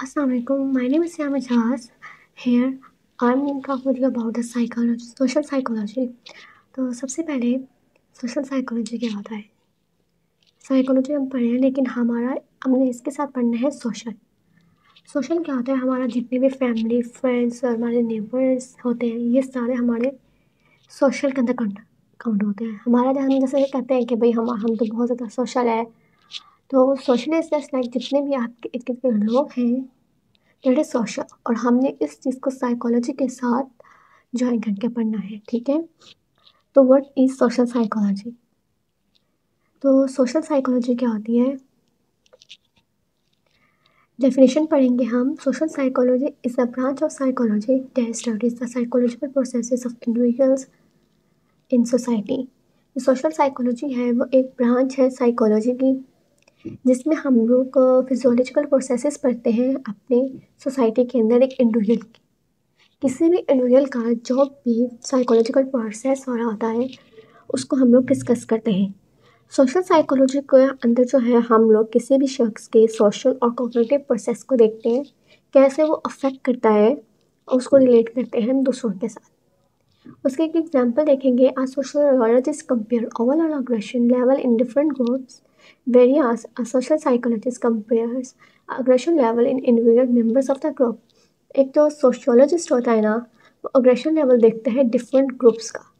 Assalamualaikum. My name is Yama Jaz. Here, I'm going to talk with you. तो सबसे पहले social psychology क्या होता है साइकोलॉजी हम पढ़े हैं, लेकिन हमारा, हमने इसके साथ पढ़ना है सोशल सोशल क्या होता है हमारा जितने भी फैमिली फ्रेंड्स और हमारे नेबर्स होते हैं, ये सारे हमारे सोशल के अंदर काउंट होते हैं हमारा हम जैसे कहते हैं कि भाई हम हम तो बहुत ज़्यादा सोशल है तो सोशल इज़ जस्ट लाइक जितने भी आपके इर्द गिर्द लोग हैं डेट इज़ सोशल और हमने इस चीज़ को साइकोलॉजी के साथ ज्वाइन करके पढ़ना है, ठीक है? तो व्हाट इज़ सोशल साइकोलॉजी तो सोशल साइकोलॉजी क्या होती है? डेफिनेशन पढ़ेंगे हम। Social psychology is a branch of psychology that studies the psychological process of individuals in society social psychology है, वो एक ब्रांच है साइकोलॉजी की। जिसमें हम लोग फिज़ोलॉजिकल प्रोसेसेस पढ़ते हैं अपने सोसाइटी के अंदर एक इंडिविजुअल की। किसी भी इंडिविजुअल का जो भी साइकोलॉजिकल प्रोसेस हो रहा होता है, उसको हम लोग डिस्कस करते हैं। सोशल साइकोलॉजी के अंदर जो है, हम लोग किसी भी शख्स के सोशल और कोऑपरेटिव प्रोसेस को देखते हैं, कैसे वो अफेक्ट करता है और उसको रिलेट करते हैं दूसरों के साथ। उसके एक एग्ज़ाम्पल देखेंगे आ social compare overall aggression level in different groups Whereas a social psychologist compares aggression level in individual members of the group. एक तो सोशियोलॉजिस्ट होता है ना, वो अग्रेशन लेवल देखते हैं डिफरेंट ग्रुप्स का।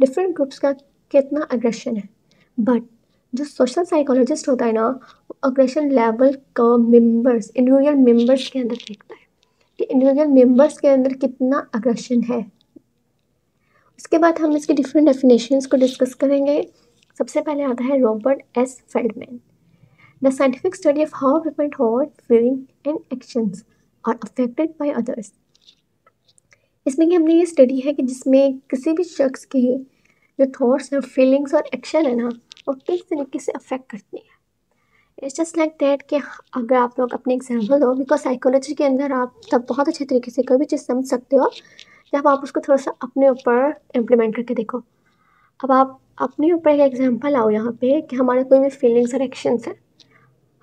डिफरेंट ग्रुप्स का कितना अग्रेशन है? बट जो सोशल साइकोलॉजिस्ट होता है ना, वो अग्रेशन लेवल का मेंबर्स इंडिविजुअल मेंबर्स के अंदर देखता है। कि इंडिविजुअल मेंबर्स के अंदर कितना अग्रेशन है? उसके बाद हम इसकी डिफरेंट डेफिनेशंस को डिस्कस करेंगे। सबसे पहले आता है Robert S Feldman the scientific study of how people thought feeling and actions are affected by others इसमें कि हमने ये स्टडी है कि जिसमें किसी भी शख्स के जो थॉट्स हैं फीलिंग्स और एक्शन है ना, वो किस तरीके से अफेक्ट करती है। इट्स जस्ट लाइक दैट कि अगर आप लोग अपने एग्ज़ाम्पल दो बिकॉज़ साइकोलॉजी के अंदर आप तब बहुत अच्छे तरीके से कोई भी चीज़ समझ सकते हो, जब आप उसको थोड़ा सा अपने ऊपर इम्प्लीमेंट करके देखो। अब आप अपने ऊपर एक एग्जांपल आओ यहाँ पे कि हमारे कोई भी फीलिंग्स और एक्शंस हैं।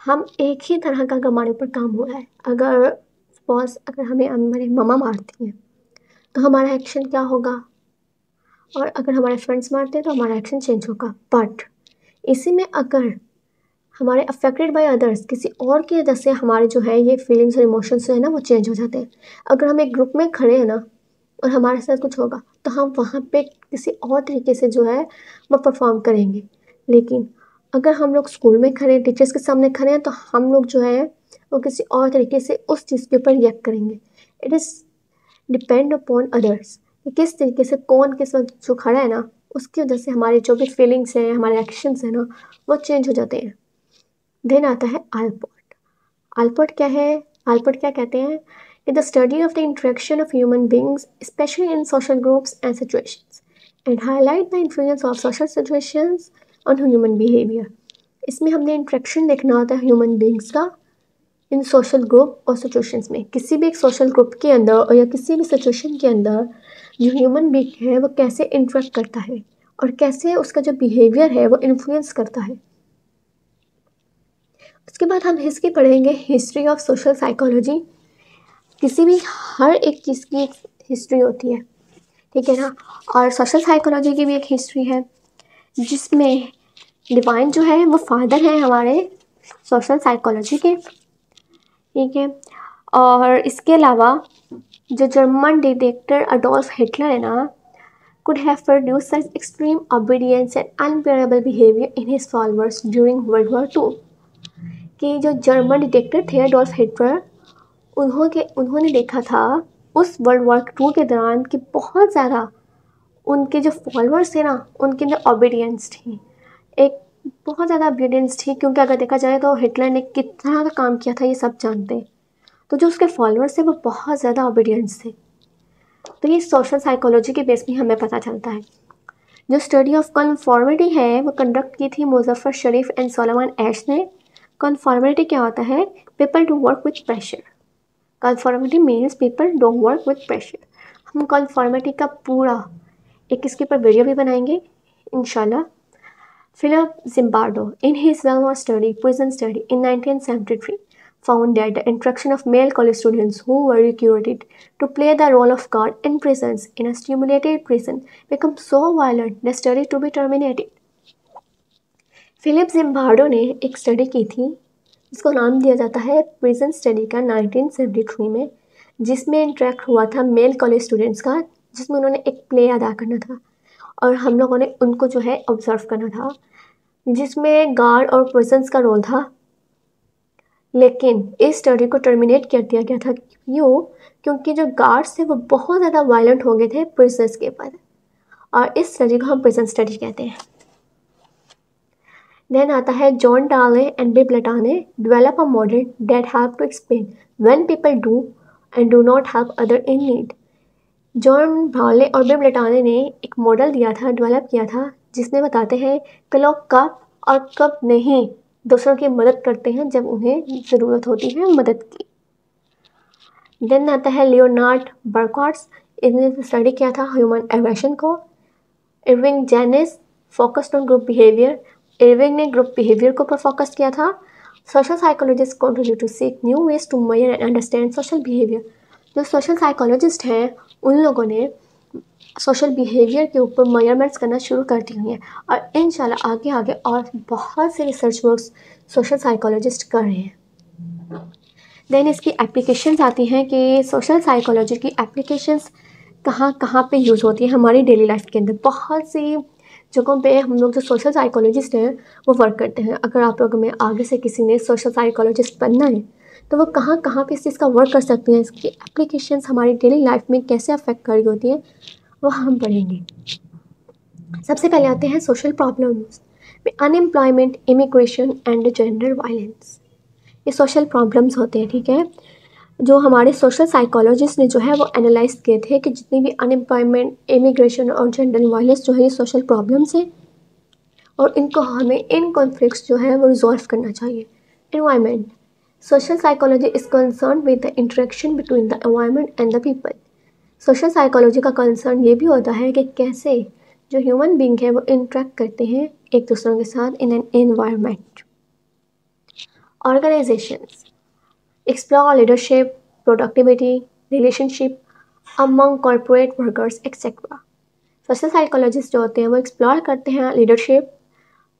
हम एक ही तरह का हमारे ऊपर काम हो रहा है। अगर सपोज़ अगर हमें, हमारे ममा मारती हैं तो हमारा एक्शन क्या होगा? और अगर हमारे फ्रेंड्स मारते हैं तो हमारा एक्शन चेंज होगा। बट इसी में अगर हमारे अफेक्टेड बाय अदर्स किसी और की वजह से हमारे जो है, ये फीलिंग्स और इमोशंस जो है ना, वो चेंज हो जाते हैं। अगर हम एक ग्रुप में खड़े हैं ना, और हमारे साथ कुछ होगा तो हम वहाँ पे किसी और तरीके से जो है, वो परफॉर्म करेंगे। लेकिन अगर हम लोग स्कूल में खड़े हैं टीचर्स के सामने खड़े हैं तो हम लोग जो है, वो किसी और तरीके से उस चीज़ के ऊपर रिएक्ट करेंगे। It is depend upon others किस तरीके से कौन किस वक्त जो खड़ा है ना, उसकी वजह से हमारे जो भी फीलिंग्स हैं, हमारे एक्शंस हैं ना, वो चेंज हो जाते हैं। देन आता है आलपोर्ट आलपोर्ट क्या है? आलपोर्ट क्या कहते हैं? Is the study of the interaction of human beings, especially in social groups and situations, and highlight the influence of social situations on human behavior. इसमें हमने इंट्रैक्शन देखना होता है ह्यूमन बींग्स का इन सोशल ग्रुप और situations में। किसी भी एक सोशल ग्रुप के अंदर और या किसी भी सिचुएशन के अंदर जो ह्यूमन बींग है वो कैसे इंट्रैक्ट करता है और कैसे उसका जो बिहेवियर है वो इन्फ्लुएंस करता है। उसके बाद हम हिस्ट्री पढ़ेंगे हिस्ट्री ऑफ़ सोशल साइकोलॉजी किसी भी हर एक चीज़ की हिस्ट्री होती है। ठीक है ना? और सोशल साइकोलॉजी की भी एक हिस्ट्री है, जिसमें डिवाइन जो है, वो फादर हैं हमारे सोशल साइकोलॉजी के। ठीक है? और इसके अलावा जो जर्मन डिटेक्टर अडोल्फ हिटलर है ना, could have produced such extreme obedience and unbearable behavior in his during World War II कि जो जर्मन डिटेक्टर थे अडोल्फ हिटलर उन्होंने उन्होंने देखा था उस वर्ल्ड वॉर टू के दौरान कि बहुत ज़्यादा उनके जो फॉलोअर्स थे ना, उनके अंदर ओबीडियंस थी। एक बहुत ज़्यादा ओबीडियंस थी क्योंकि अगर देखा जाए तो हिटलर ने कितना का काम किया था ये सब जानते। हैं तो जो उसके फॉलोअर्स थे वो बहुत ज़्यादा ओबीडियंस थे। तो ये सोशल साइकोलॉजी के बेस में हमें पता चलता है। जो स्टडी ऑफ़ कन्फॉर्मिटी है, वो कंडक्ट की थी मुजफ्फर शरीफ एंड सोलमान ऐश ने। कन्फॉर्मिटी क्या होता है? People to work with pressure conformity means people don't work with pressure हम कन्फॉर्मिटी का पूरा एक इसके ऊपर वीडियो भी बनाएँगे in Philip Zimbardo in his well known study prison study in nineteen seventy three found that the interaction of male college students who were recruited to play the role of guard in prisons in a prison become so violent the study to be terminated Philip Zimbardo ने एक study की थी जिसको नाम दिया जाता है prison study का 1973 में, जिसमें इंटरेक्ट हुआ था मेल कॉलेज स्टूडेंट्स का, जिसमें उन्होंने एक प्ले अदा करना था। और हम लोगों ने उनको जो है ऑब्ज़र्व करना था, जिसमें गार्ड और पर्सनस का रोल था। लेकिन इस स्टडी को टर्मिनेट कर दिया गया था। क्यों? क्योंकि जो गार्ड्स थे वो बहुत ज़्यादा वायलेंट हो गए थे प्रिजनस के ऊपर। और इस स्टडी को हम प्रिजन स्टडी कहते हैं। देन आता है John Darley and B Latane develop a model that have to explain when people do and do not have other in need John Darley और बी ब्लटाने ने एक मॉडल दिया था डेवलप किया था, जिसमें बताते हैं कि लोग कब और कब नहीं दूसरों की मदद करते हैं जब उन्हें ज़रूरत होती है मदद की। देन आता है लियोनार्ड बर्कॉट्स इसने स्टडी किया था ह्यूमन एग्रेशन को। Irving Janis focused on group behaviour Irving ने ग्रुप बिहेवियर के ऊपर फोकस किया था। Social psychologist continue to seek new ways to measure and understand social behaviour जो सोशल साइकोलॉजिस्ट हैं, उन लोगों ने सोशल बिहेवियर के ऊपर मेजरमेंट्स करना शुरू कर दी हुई हैं। और इन आगे आगे और बहुत से रिसर्च वर्क सोशल साइकोलॉजिस्ट कर रहे हैं। देन इसकी एप्लीकेशंस आती हैं कि सोशल साइकोलॉजी की एप्लीकेशंस कहाँ कहाँ पे यूज़ होती है हमारी डेली लाइफ के अंदर। बहुत सी जगहों पे हम लोग जो सोशल साइकोलॉजिस्ट हैं, वो वर्क करते हैं। अगर आप लोगों में आगे से किसी ने सोशल साइकोलॉजिस्ट बनना है तो वो कहाँ कहाँ पे इस चीज़ का वर्क कर सकते हैं? इसकी एप्लीकेशन हमारी डेली लाइफ में कैसे अफेक्ट कर रही होती है, वो हम पढ़ेंगे। सबसे पहले आते हैं सोशल प्रॉब्लम्स में unemployment immigration and gender violence ये सोशल प्रॉब्लम्स होते हैं, ठीक है? जो हमारे सोशल साइकोलॉजिस्ट ने जो है वो एनालाइज किए थे कि जितनी भी अनएम्प्लॉयमेंट इमिग्रेशन और जेंडर वायलेंस जो है ये सोशल प्रॉब्लम्स हैं और इनको हमें इन कॉन्फ्लिक्ट जो है वो रिजॉल्व करना चाहिए। Environment social psychology is concern with the interaction between the environment and the people social psychology का कंसर्न ये भी होता है कि कैसे जो ह्यूमन बींग है वो इंट्रैक्ट करते हैं एक दूसरों के साथ in an environment organisations explore leadership productivity relationship among corporate workers etcetera social psychologist जो होते हैं, वो एक्सप्लोर करते हैं लीडरशिप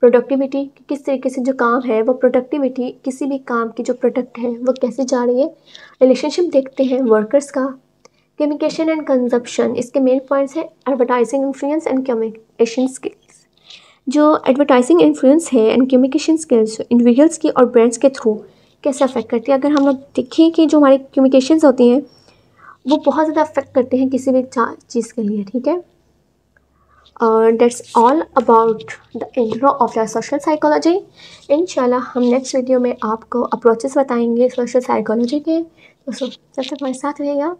प्रोडक्टिविटी कि किस तरीके से जो काम है, वो प्रोडक्टिविटी किसी भी काम की जो प्रोडक्ट है, वो कैसे जा रही है। रिलेशनशिप देखते हैं वर्कर्स का। कम्युनिकेशन एंड कंजप्शन इसके मेन पॉइंट्स हैं advertising influence and communication skills जो एडवर्टाइजिंग इन्फ्लुएंस है एंड कम्युनिकेशन स्किल्स इंडिविजुअल्स की और ब्रांड्स के थ्रू कैसे अफेक्ट करती है? अगर हम लोग देखें कि जो हमारी कम्युनिकेशन होती हैं, वो बहुत ज़्यादा अफेक्ट करते हैं किसी भी चीज़ के लिए, ठीक है? और that's all about the intro of the social psychology in हम नेक्स्ट वीडियो में आपको अप्रोचेस बताएँगे सोशल साइकोलॉजी के। तो तक हमारे साथ रहेगा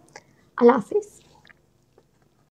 अल्लाह हाफिज़।